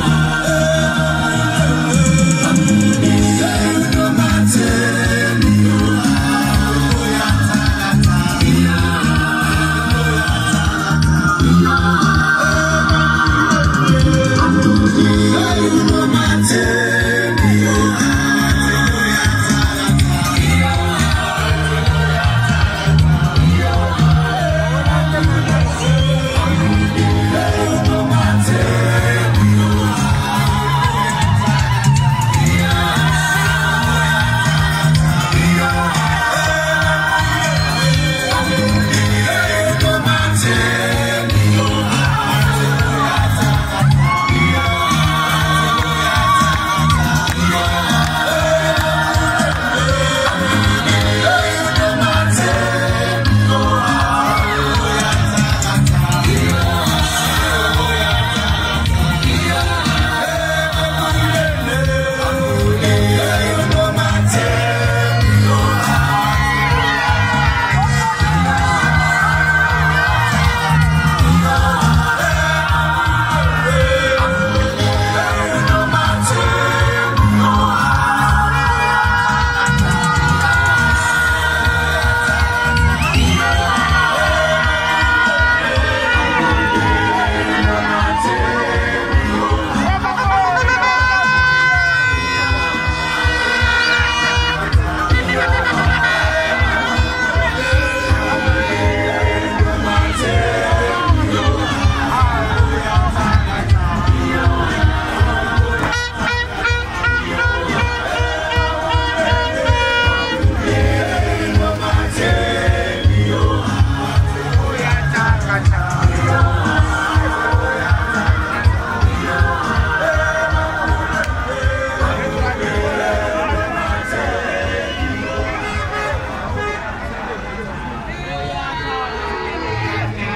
Bye.